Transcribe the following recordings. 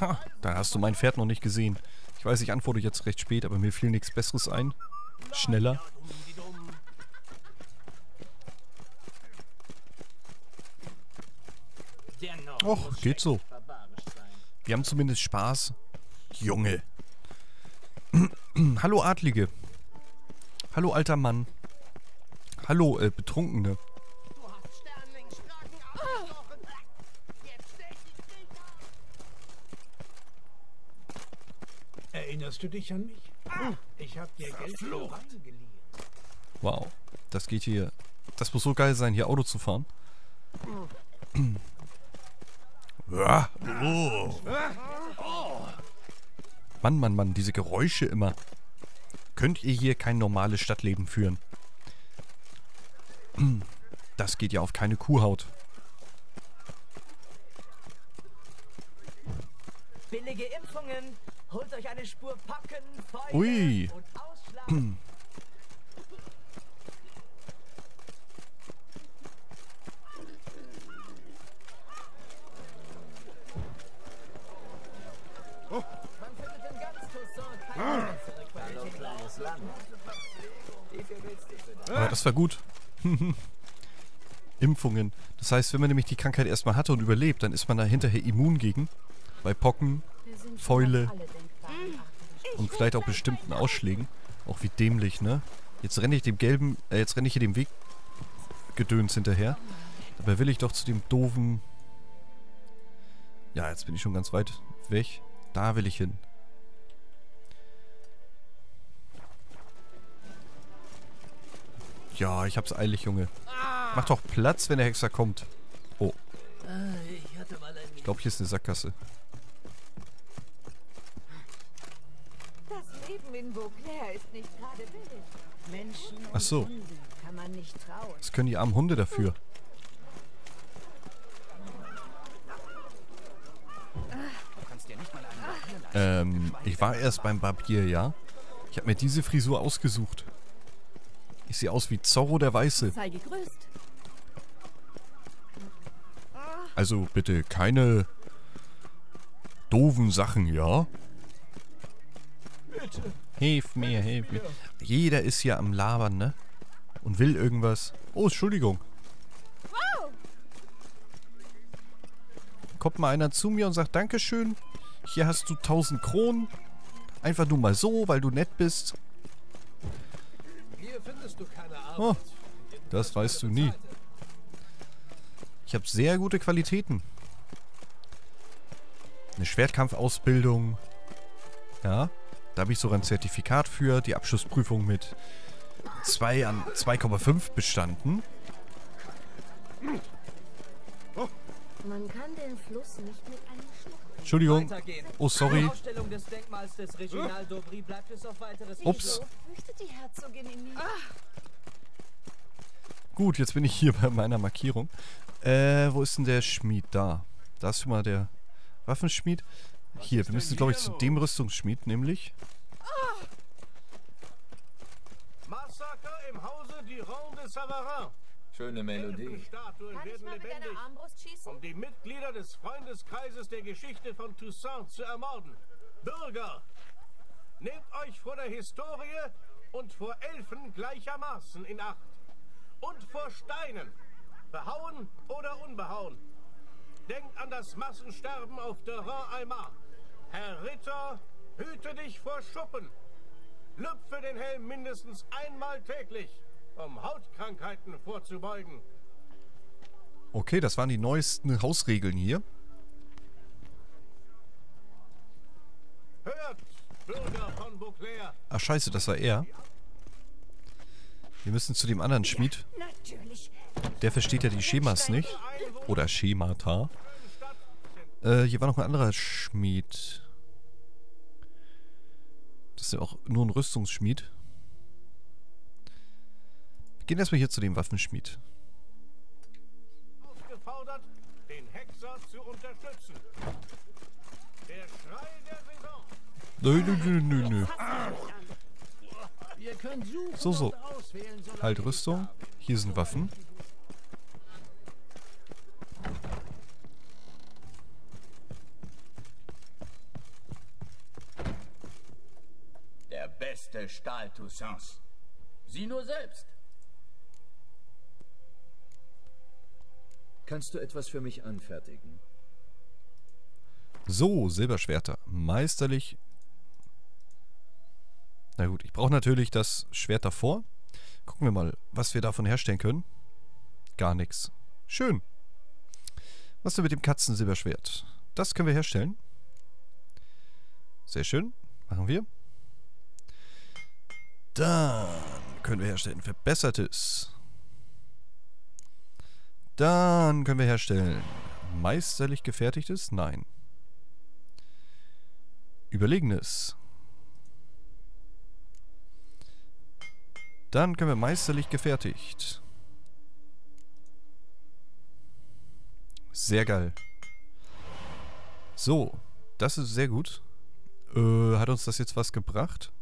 Ha, da hast du mein Pferd noch nicht gesehen. Ich weiß, ich antworte jetzt recht spät, aber mir fiel nichts Besseres ein. Schneller. Och, geht so. Wir haben zumindest Spaß. Junge. Hallo Adlige. Hallo alter Mann. Hallo äh, Betrunkene. Du hast Sternlingskragen abgestochen. Jetzt stech die Krieger. Erinnerst du dich an mich? Ich hab dir Geld für geliehen. Wow. Das geht hier. Das muss so geil sein, hier Auto zu fahren. Mann, Mann, Mann, diese Geräusche immer. Könnt ihr hier kein normales Stadtleben führen? Das geht ja auf keine Kuhhaut. Billige Impfungen. Holt euch eine Spur Pocken, Fäule Ui. und Ausschlag. Man findet in ganz Toussaint keine bessere Qualität. Kleines Land. Wie viel willst du für Aber das war gut. Impfungen. Das heißt, wenn man nämlich die Krankheit erstmal hatte und überlebt, dann ist man da hinterher immun gegen. Bei Pocken Fäule. und vielleicht auch bestimmten Ausschlägen. Auch wie dämlich, ne? Jetzt renne ich dem gelben, äh, jetzt renne ich hier dem Weg Gedöns hinterher. Dabei will ich doch zu dem doofen... Ja, jetzt bin ich schon ganz weit weg. Da will ich hin. Ja, ich hab's eilig, Junge. Mach doch Platz, wenn der Hexer kommt. Oh, Ich ein ich glaube, hier ist eine Sackgasse. Das Leben in Beauclair ist nicht gerade billig. Menschen und Ach so. Kann man nicht trauen. Was können die armen Hunde dafür? Ähm, ich war erst beim Barbier, ja. Ich habe mir diese Frisur ausgesucht. Ich sehe aus wie Zorro der Weiße. Sei gegrüßt. Also bitte keine doofen Sachen, ja? Hilf mir, hilf mir. Jeder ist hier am Labern, ne? Und will irgendwas. Oh, Entschuldigung. Kommt mal einer zu mir und sagt, Dankeschön. Hier hast du 1000 Kronen. Einfach nur mal so, weil du nett bist. Hier findest du keine Arbeit. Oh, das weißt du nie. Ich habe sehr gute Qualitäten. Eine Schwertkampfausbildung. Ja, da habe ich sogar ein Zertifikat für. Die Abschlussprüfung mit 2 an 2,5 bestanden. Man kann den Fluss nicht mit einem Schluck. Entschuldigung. Oh, sorry. Ups. Nie. Gut, jetzt bin ich hier bei meiner Markierung. Äh, wo ist denn der Schmied? Da. Da ist schon mal der Waffenschmied. Hier, wir müssen, glaube ich, zu dem Rüstungsschmied, nämlich. Massaker im Hause Durand de Savarin. Schöne Melodie. Statuen Kann werden lebendig, um die Mitglieder des Freundeskreises der Geschichte von Toussaint zu ermorden. Bürger, nehmt euch vor der Historie und vor Elfen gleichermaßen in Acht. Und vor Steinen, behauen oder unbehauen. Denkt an das Massensterben auf der Rhin-Aimar. Herr Ritter, hüte dich vor Schuppen. Lüpfe den Helm mindestens einmal täglich, um Hautkrankheiten vorzubeugen. Okay, das waren die neuesten Hausregeln hier. Hört, Bürger von Beauclair, Ach scheiße, das war er. Wir müssen zu dem anderen Schmied. Natürlich. Der versteht ja die Schemas nicht. Oder Schemata. Äh, hier war noch ein anderer Schmied. Das ist ja auch nur ein Rüstungsschmied. Wir gehen erstmal hier zu dem Waffenschmied. aufgefordert, den Hexer zu unterstützen. Der Schrei der Saison. Nö, nö, nö, nö, nö. Ihr könnt suchen So, so. Halt Rüstung. Hier sind Waffen. Zahl, Toussaint. Sieh nur selbst. Kannst du etwas für mich anfertigen? So, Silberschwerter. Meisterlich. Na gut, ich brauche natürlich das Schwert davor. Gucken wir mal, was wir davon herstellen können. Gar nichts. Schön. Was denn mit dem Katzensilberschwert? Das können wir herstellen. Sehr schön. Machen wir. Dann können wir herstellen verbessertes. Dann können wir herstellen meisterlich gefertigtes. Nein. Überlegenes. Dann können wir meisterlich gefertigt. Sehr geil. So, das ist sehr gut. Äh, hat uns das jetzt was gebracht?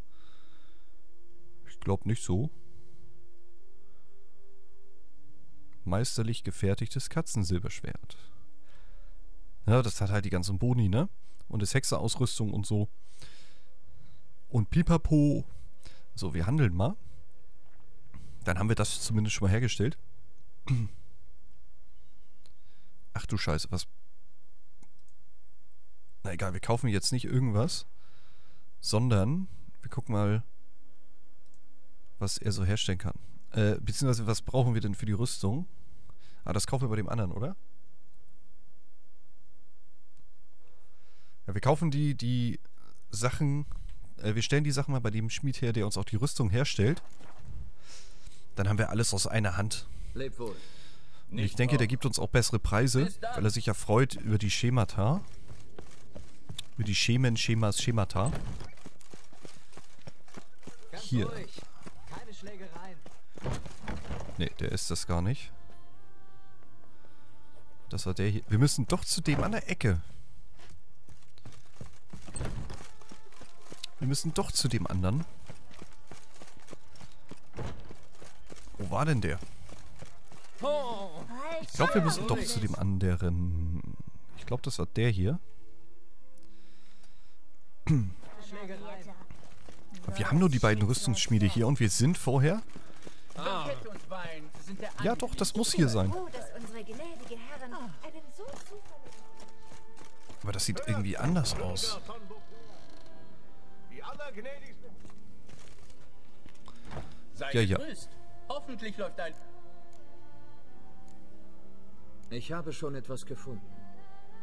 Ich glaube nicht so. Meisterlich gefertigtes Katzensilberschwert. Ja, das hat halt die ganzen Boni, ne? Und ist Hexerausrüstung und so. Und Pipapo. So, wir handeln mal. Dann haben wir das zumindest schon mal hergestellt. Ach du Scheiße, was... Na egal, wir kaufen jetzt nicht irgendwas, sondern wir gucken mal, was er so herstellen kann. Äh, beziehungsweise, was brauchen wir denn für die Rüstung? Ah, das kaufen wir bei dem anderen, oder? Ja, wir kaufen die, die Sachen, äh, wir stellen die Sachen mal bei dem Schmied her, der uns auch die Rüstung herstellt. Dann haben wir alles aus einer Hand. Leb wohl. Und ich denke, der gibt uns auch bessere Preise, weil er sich ja freut über die Schemata. Über die Schemen, Schemas, Schemata. Hier. Schlägereien. Ne, der ist das gar nicht. Das war der hier. Wir müssen doch zu dem an der Ecke. Wir müssen doch zu dem anderen. Wo war denn der? Ich glaube, wir müssen doch zu dem anderen. Ich glaube, das war der hier. Wir haben nur die beiden Rüstungsschmiede hier und wir sind vorher. Ja, doch, das muss hier sein. Oh. Aber das sieht irgendwie anders aus. Ja, ja. Hoffentlich läuft ein... Ich habe schon etwas gefunden.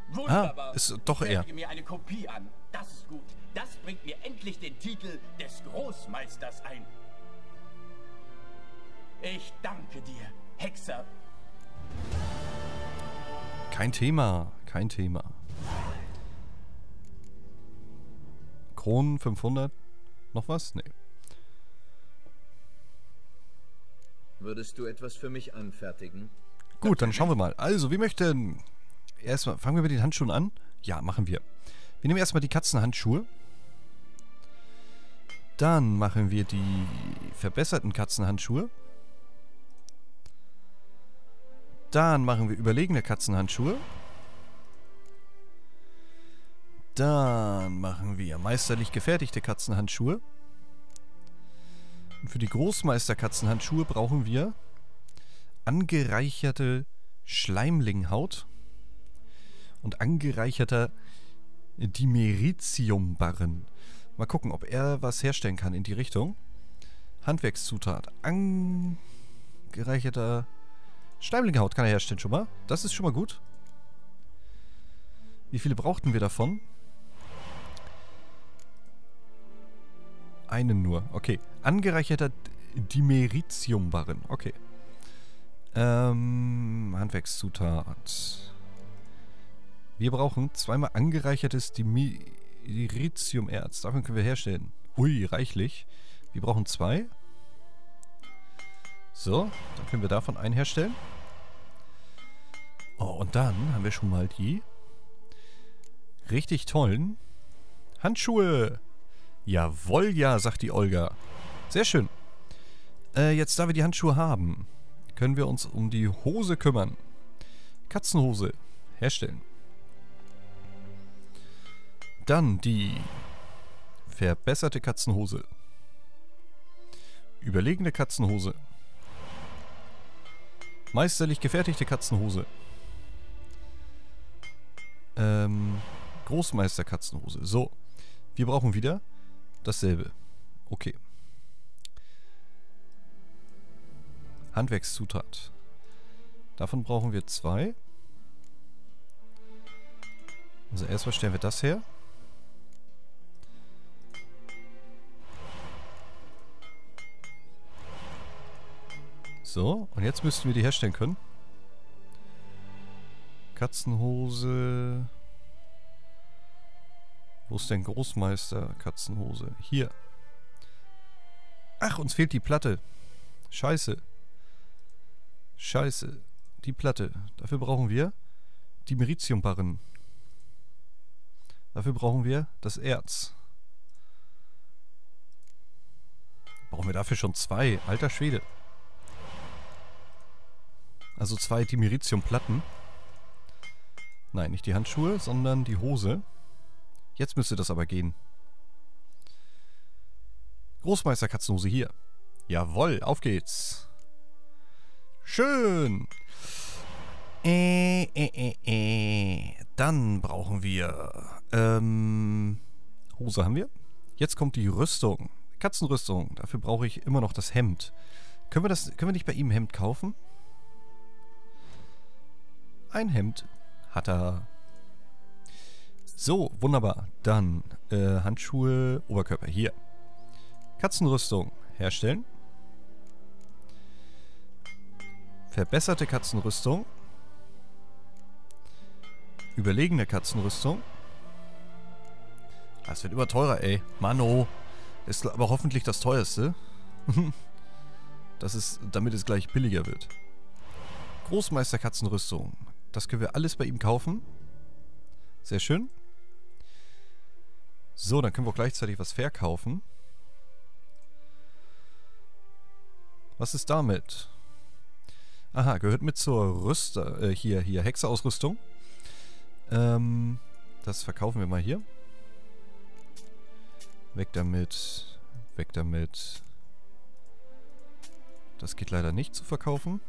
Wunderbar. Ah, ist doch er. Mir eine Kopie an. Das ist gut. Das bringt mir endlich den Titel des Großmeisters ein. Ich danke dir, Hexer. Kein Thema, kein Thema. Kronen 500. Noch was? Nee. Würdest du etwas für mich anfertigen? Gut, dann schauen wir mal. Also, wir möchten. Erstmal, fangen wir mit den Handschuhen an? Ja, machen wir. Wir nehmen erstmal die Katzenhandschuhe. Dann machen wir die verbesserten Katzenhandschuhe. Dann machen wir überlegene Katzenhandschuhe. Dann machen wir meisterlich gefertigte Katzenhandschuhe. Und für die Großmeister-Katzenhandschuhe brauchen wir angereicherte Schleimlinghaut und angereicherter Dimeritiumbarren. Mal gucken, ob er was herstellen kann in die Richtung. Handwerkszutat. Angereicherter Schleimlinghaut kann er herstellen schon mal. Das ist schon mal gut. Wie viele brauchten wir davon? Einen nur. Okay. Angereicherter Dimeritiumbarren. Okay. Ähm, Handwerkszutat. Wir brauchen zweimal angereichertes Dimeritiumerz. Davon können wir herstellen. Ui, reichlich. Wir brauchen zwei. So, dann können wir davon einen herstellen. Oh, und dann haben wir schon mal die richtig tollen Handschuhe. Jawohl, ja, sagt die Olga. Sehr schön. Äh, jetzt, da wir die Handschuhe haben, können wir uns um die Hose kümmern. Katzenhose herstellen. Dann die verbesserte Katzenhose. Überlegene Katzenhose. Meisterlich gefertigte Katzenhose. Ähm, Großmeister Katzenhose. So. Wir brauchen wieder dasselbe. Okay. Handwerkszutat. Davon brauchen wir zwei. Also erstmal stellen wir das her. So, und jetzt müssten wir die herstellen können. Katzenhose. Wo ist denn Großmeister Katzenhose? Hier. Ach, uns fehlt die Platte. Scheiße. Scheiße. Die Platte. Dafür brauchen wir die Meritiumbarren. Dafür brauchen wir das Erz. Brauchen wir dafür schon zwei. Alter Schwede. Also zwei Dimeritium-Platten. Nein, nicht die Handschuhe, sondern die Hose. Jetzt müsste das aber gehen. Großmeister Katzenhose hier. Jawoll, auf geht's. Schön. Äh, äh, äh, äh. Dann brauchen wir... Ähm, Hose haben wir. Jetzt kommt die Rüstung. Katzenrüstung. Dafür brauche ich immer noch das Hemd. Können wir, das, können wir nicht bei ihm ein Hemd kaufen? Ein Hemd hat er. So, wunderbar. Dann äh, Handschuhe, Oberkörper. Hier. Katzenrüstung herstellen. Verbesserte Katzenrüstung. Überlegene Katzenrüstung. Das wird immer teurer, ey. Mano. Ist aber hoffentlich das teuerste. das ist, damit es gleich billiger wird. Großmeister Katzenrüstung. Das können wir alles bei ihm kaufen. Sehr schön. So, dann können wir auch gleichzeitig was verkaufen. Was ist damit? Aha, gehört mit zur Rüster, äh, hier, hier, Hexerausrüstung. Ähm, das verkaufen wir mal hier. Weg damit, weg damit. Das geht leider nicht zu verkaufen.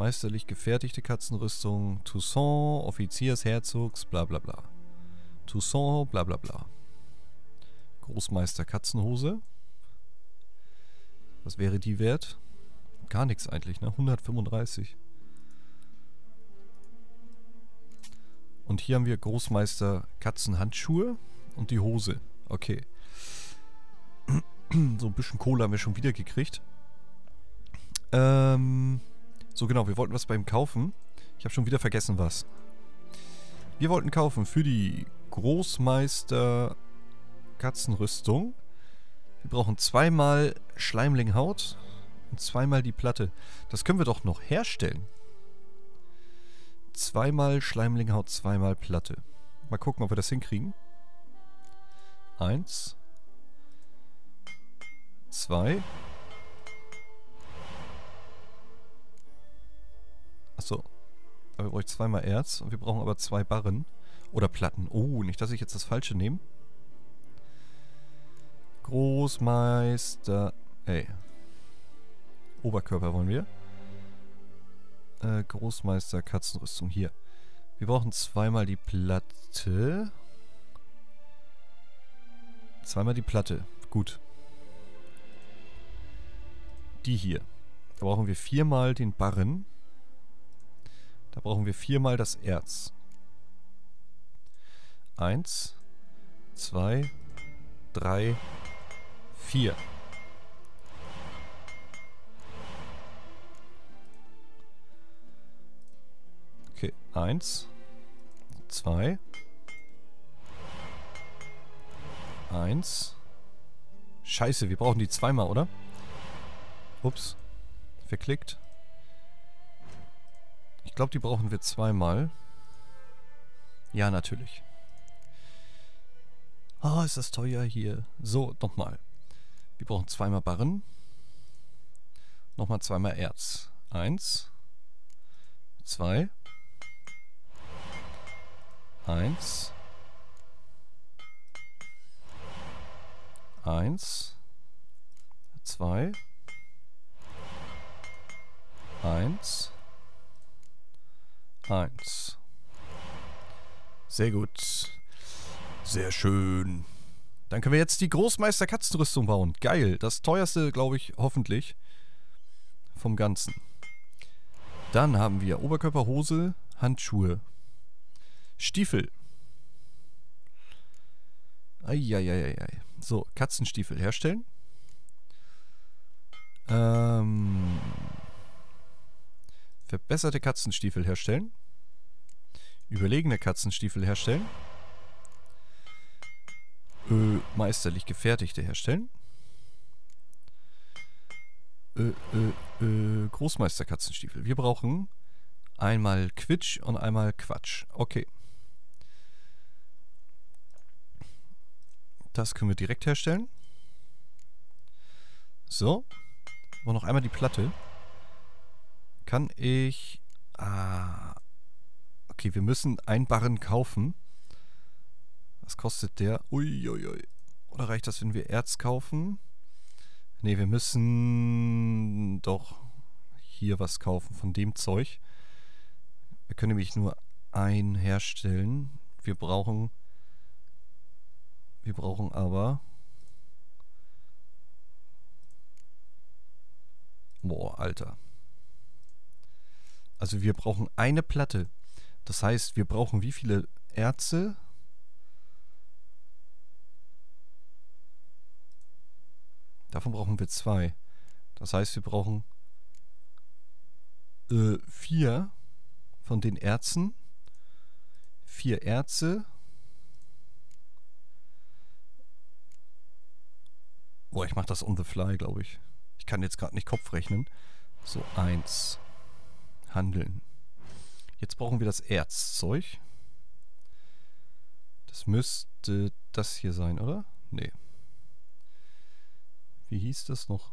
Meisterlich gefertigte Katzenrüstung, Toussaint, Offiziersherzogs, bla bla bla. Toussaint, bla bla bla. Großmeister Katzenhose. Was wäre die wert? Gar nichts eigentlich, ne? 135. Und hier haben wir Großmeister Katzenhandschuhe und die Hose. Okay. so ein bisschen Kohle haben wir schon wieder gekriegt. Ähm... So genau, wir wollten was bei ihm kaufen. Ich habe schon wieder vergessen was. Wir wollten kaufen für die Großmeister Katzenrüstung. Wir brauchen zweimal Schleimlinghaut und zweimal die Platte. Das können wir doch noch herstellen. Zweimal Schleimlinghaut, zweimal Platte. Mal gucken, ob wir das hinkriegen. Eins. Zwei. Achso. Aber wir brauchen zweimal Erz und wir brauchen aber zwei Barren. Oder Platten. Oh, nicht, dass ich jetzt das Falsche nehme. Großmeister. Ey. Oberkörper wollen wir. Äh, Großmeister Katzenrüstung. Hier. Wir brauchen zweimal die Platte. Zweimal die Platte. Gut. Die hier. Da brauchen wir viermal den Barren. Da brauchen wir viermal das Erz. Eins, zwei, drei, vier. Okay, eins, zwei, eins. Scheiße, wir brauchen die zweimal, oder? Ups, verklickt. Ich glaube, die brauchen wir zweimal. Ja, natürlich. Ah, oh, ist das teuer hier. So, nochmal. Wir brauchen zweimal Barren. Nochmal zweimal Erz. Eins. Zwei. Eins. Eins. Zwei. Eins. Eins. Sehr gut. Sehr schön. Dann können wir jetzt die Großmeister Katzenrüstung bauen. Geil. Das teuerste, glaube ich, hoffentlich. Vom Ganzen. Dann haben wir Oberkörper, Hose, Handschuhe. Stiefel. Eieieiei. So, Katzenstiefel herstellen. Ähm, verbesserte Katzenstiefel herstellen. Überlegene Katzenstiefel herstellen. Äh, meisterlich gefertigte herstellen. Äh, äh, Großmeister Katzenstiefel. Wir brauchen einmal Quitsch und einmal Quatsch. Okay. Das können wir direkt herstellen. So. Aber noch einmal die Platte. Kann ich... Ah. Okay, wir müssen einen Barren kaufen. Was kostet der? Uiuiui. Oder reicht das, wenn wir Erz kaufen? Ne, wir müssen doch hier was kaufen von dem Zeug. Wir können nämlich nur ein herstellen. Wir brauchen... Wir brauchen aber... Boah, Alter. Also wir brauchen eine Platte. Das heißt, wir brauchen wie viele Erze? Davon brauchen wir zwei. Das heißt, wir brauchen äh, vier von den Erzen. Vier Erze. Boah, ich mache das on the fly, glaube ich. Ich kann jetzt gerade nicht Kopf rechnen. So, eins. Handeln. Jetzt brauchen wir das Erzzeug. Das müsste das hier sein, oder? Nee. Wie hieß das noch?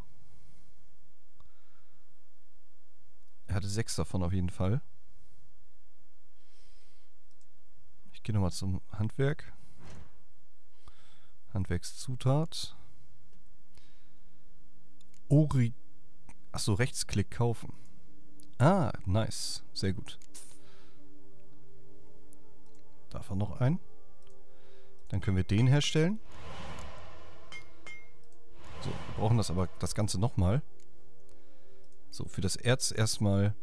Er hatte sechs davon auf jeden Fall. Ich gehe nochmal zum Handwerk. Handwerkszutat. Ori... Achso, Rechtsklick kaufen. Ah, nice. Sehr gut. Davon noch ein. Dann können wir den herstellen. So, wir brauchen das aber das Ganze nochmal. So, für das Erz erstmal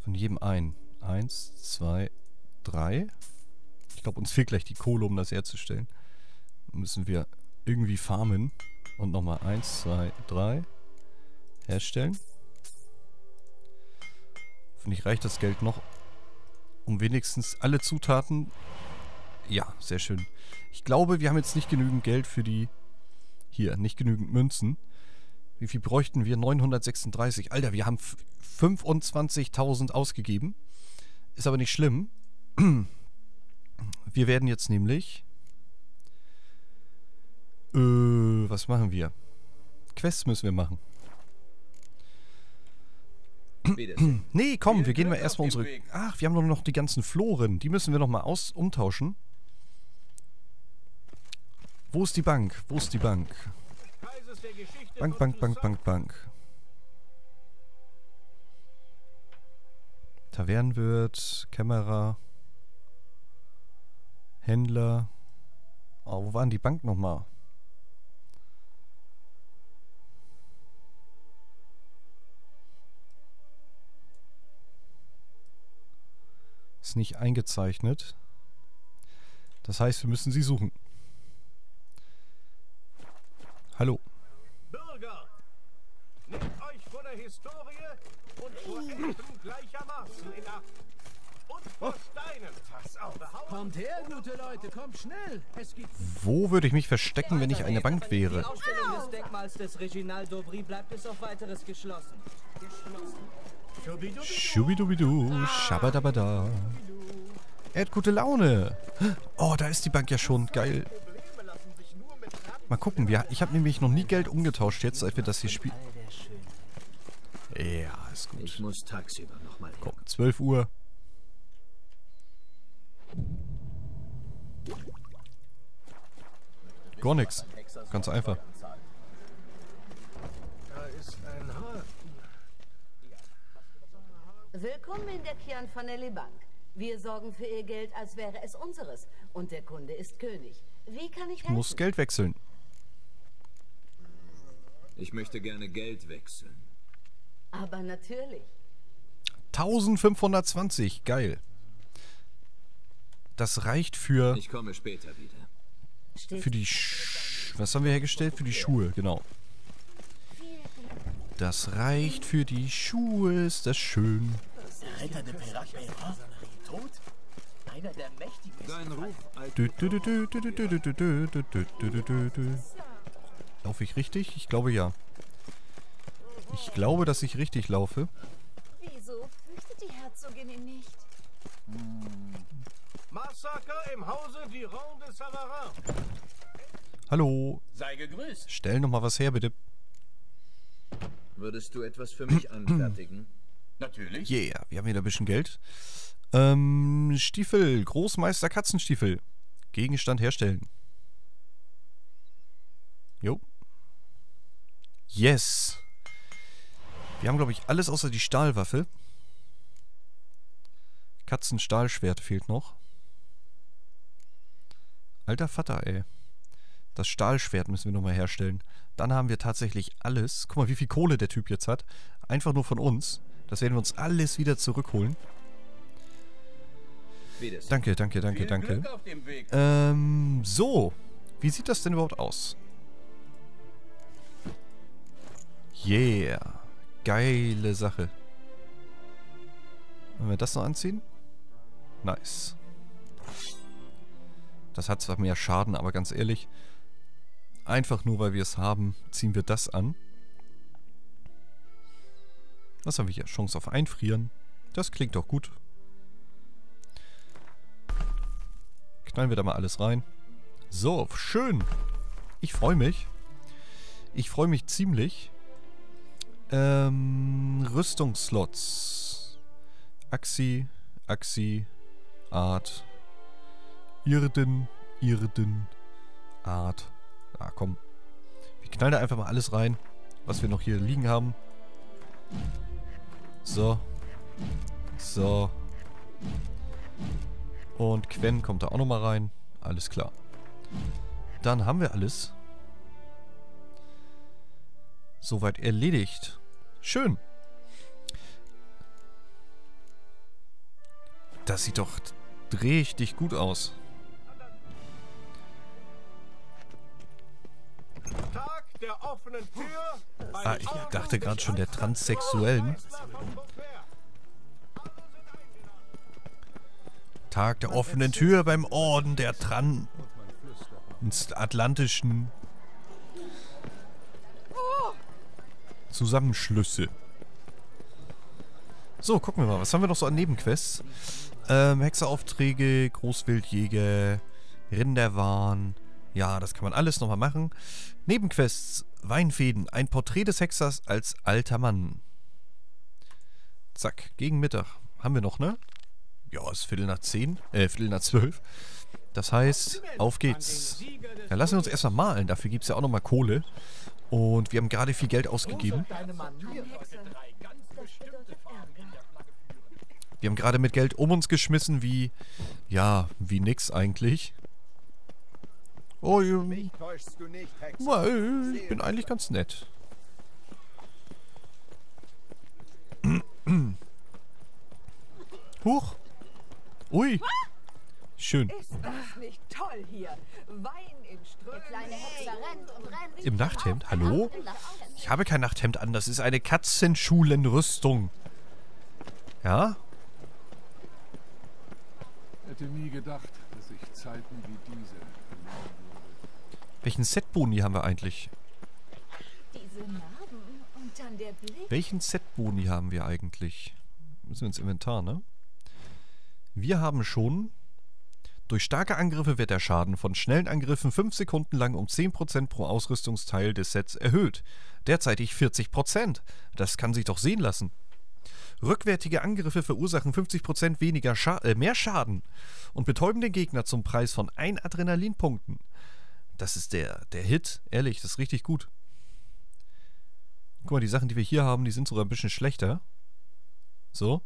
von jedem ein. Eins, zwei, drei. Ich glaube, uns fehlt gleich die Kohle, um das herzustellen. Müssen wir irgendwie farmen. Und nochmal eins, zwei, drei. Herstellen. Finde ich, reicht das Geld noch, um wenigstens alle Zutaten... Ja, sehr schön. Ich glaube, wir haben jetzt nicht genügend Geld für die... Hier, nicht genügend Münzen. Wie viel bräuchten wir? 936. Alter, wir haben 25.000 ausgegeben. Ist aber nicht schlimm. Wir werden jetzt nämlich... Äh, was machen wir? Quests müssen wir machen. Nee, komm, wir Viel gehen mal erstmal unsere... Weg. Ach, wir haben doch noch die ganzen Floren. Die müssen wir noch mal aus umtauschen. Wo ist die Bank? Wo ist die Bank? Bank, Bank, Bank. Bank, Bank. Tavernenwirt, Kämmerer, Händler. Oh, wo waren die Bank nochmal? Ist nicht eingezeichnet. Das heißt, wir müssen sie suchen. Hallo. Bürger, nehmt euch vor der Historie und vor Elfen gleichermaßen in Acht. Und vor Steinen. Pass auf. Kommt her, gute Leute, kommt schnell. Es gibt Wo würde ich mich verstecken, wenn ich eine Bank Die wäre? Ausstellung des Denkmals des Reginald Daubry bleibt bis auf weiteres geschlossen. Schubidubidu, schabadabada. Er hat gute Laune. Oh, da ist die Bank ja schon. Geil. Mal gucken. Wir, ich habe nämlich noch nie Geld umgetauscht jetzt, seit wir das hier spielen. Ja, ist gut. Ich muss tagsüber nochmal. Komm, 12 Uhr. Gar nix. Ganz einfach. Willkommen in der Kian Fanelli Bank. Wir sorgen für Ihr Geld, als wäre es unseres. Und der Kunde ist König. Wie kann ich Ich helfen? muss Geld wechseln. Ich möchte gerne Geld wechseln. Aber natürlich. 1520, geil. Das reicht für, Ich komme später wieder. Für die Sch Was haben wir hergestellt? Für die Schuhe, genau. Das reicht für die Schuhe, ist das schön. Laufe ich richtig? Ich glaube ja. Ich glaube, dass ich richtig laufe. Wieso fürchtet die Herzogin ihn nicht? Massaker im Hause Durand de Savarin. Hallo. Sei gegrüßt. Stell noch mal was her, bitte. Würdest du etwas für mich anfertigen? Natürlich. Yeah, wir haben wieder ein bisschen Geld. Ähm, Stiefel, Großmeister Katzenstiefel. Gegenstand herstellen. Jo. Yes. Wir haben, glaube ich, alles außer die Stahlwaffe. Katzenstahlschwert fehlt noch. Alter Vater, ey. Das Stahlschwert müssen wir nochmal herstellen. Dann haben wir tatsächlich alles. Guck mal, wie viel Kohle der Typ jetzt hat. Einfach nur von uns. Das werden wir uns alles wieder zurückholen. Danke, danke, danke, danke. Ähm, so. Wie sieht das denn überhaupt aus? Yeah. Geile Sache. Wollen wir das noch anziehen? Nice. Das hat zwar mehr Schaden, aber ganz ehrlich, einfach nur weil wir es haben, ziehen wir das an. Was haben wir hier? Chance auf Einfrieren. Das klingt doch gut. Knallen wir da mal alles rein. So, schön. Ich freue mich. Ich freue mich ziemlich. Ähm, Rüstungsslots. Axi, Axi, Art, Irden, Irden, Art. Ah, komm. Wir knallen da einfach mal alles rein, was wir noch hier liegen haben. So. So. Und Quen kommt da auch nochmal rein. Alles klar. Dann haben wir alles. Soweit erledigt. Schön. Das sieht doch richtig gut aus. Tag der offenen Tür. Ah, ich dachte gerade schon der Transsexuellen. Tag der offenen Tür beim Orden der Tran... Atlantischen... Zusammenschlüsse. So, gucken wir mal. Was haben wir noch so an Nebenquests? Ähm, Hexeraufträge, Großwildjäger, Rinderwahn. Ja, das kann man alles nochmal machen. Nebenquests, Weinfäden, ein Porträt des Hexers als alter Mann. Zack, gegen Mittag. Haben wir noch, ne? Ja, ist Viertel nach zehn. Äh, Viertel nach zwölf. Das heißt, auf geht's. Ja, lassen wir uns erstmal malen. Dafür gibt es ja auch nochmal Kohle. Und wir haben gerade viel Geld ausgegeben. Wir haben gerade mit Geld um uns geschmissen, wie. Ja, wie nix eigentlich. Oh, ja. Well, ich bin eigentlich ganz nett. Huch. Ui. Schön. Im Nachthemd? Hallo? Ich habe kein Nachthemd an. Das ist eine Katzenschulenrüstung. Ja? Hätte nie gedacht, dass ich Zeiten wie diese welchen Setboni haben wir eigentlich? Diese Narben und dann der Blick. Welchen Setboni haben wir eigentlich? Müssen wir ins Inventar, ne? Wir haben schon. Durch starke Angriffe wird der Schaden von schnellen Angriffen 5 Sekunden lang um 10% pro Ausrüstungsteil des Sets erhöht. Derzeitig 40%. Das kann sich doch sehen lassen. Rückwärtige Angriffe verursachen 50% weniger Scha äh, mehr Schaden und betäuben den Gegner zum Preis von 1 Adrenalinpunkten. Das ist der, der Hit. Ehrlich, das ist richtig gut. Guck mal, die Sachen, die wir hier haben, die sind sogar ein bisschen schlechter. So.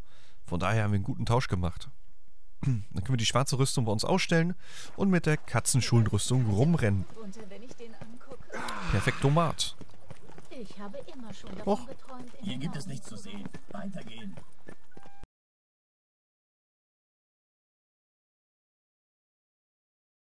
Von daher haben wir einen guten Tausch gemacht. Dann können wir die schwarze Rüstung bei uns ausstellen und mit der Katzenschulenrüstung rumrennen. Wenn ich den angucke. Perfekt Tomat. Ich habe immer schon davon Och. Hier gibt es nichts zu sehen. Weitergehen.